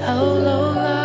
How low